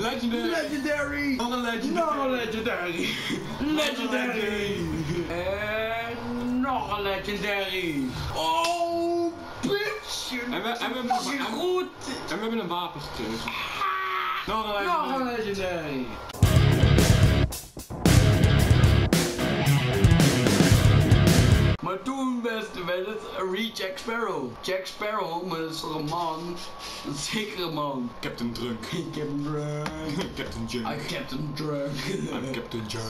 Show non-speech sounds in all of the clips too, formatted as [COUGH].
Legendary. Legendary! Nog een legendary. Nog een legendary! Legendary! En nog een legendary! Oh, bitch! En we, en, we, hebben- is en, goed! en we hebben een wapen gekregen. Nog een Nog een legendary. legendary! Maar toen beste werd het een Jack Sparrow. Jack Sparrow, maar dat is toch een man? Een zekere man. Captain Drunk. [LAUGHS] Hem drunk. [LAUGHS] Captain Junk. I kept him drunk. I'm Captain Junk.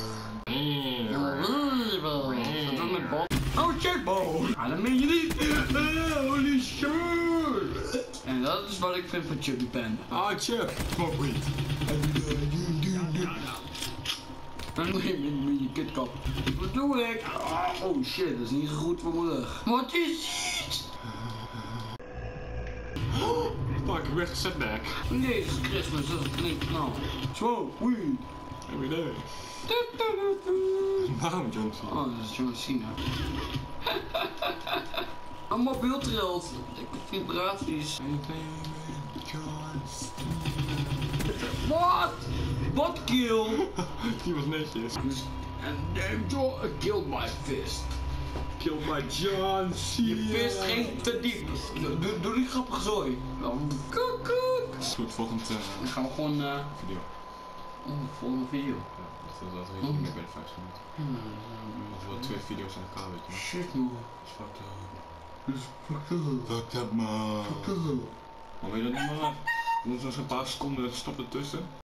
Oh bal! Ah, dat meen je niet! Eh, Holy shit! En dat is wat ik vind van Chubby Panda. Ah, Chip. Smoke weed. En met, met, met je kutkap. Wat doe ik? Oh shit, dat is niet goed voor mijn rug. Wat is dit? Fuck, ik werd gesetback. Jezus Christus, dat klinkt nou. Smoke, weed. Every day. Waarom Johnson? Oh, dat is John Cena. Een mobiel trilt. Ik vibraties. Wat? Wat kill? [LAUGHS] Die was netjes. And then John killed my fist. Killed by John Cena. Je fist ging te diep. Doe, doe, die grappige zooi. Dan koek koek. Goed, volgend eh, Dan gaan we gewoon uh, video. oh, volgende video. Ja, dat is dat rekening mee bij de 50 minuten. Of wel twee video's aan elkaar, weet je. Shit man. Fuck up. Fuck up. Man. Fuck up. Maar weet je dat niet? We moeten nog een paar seconden stoppen ertussen.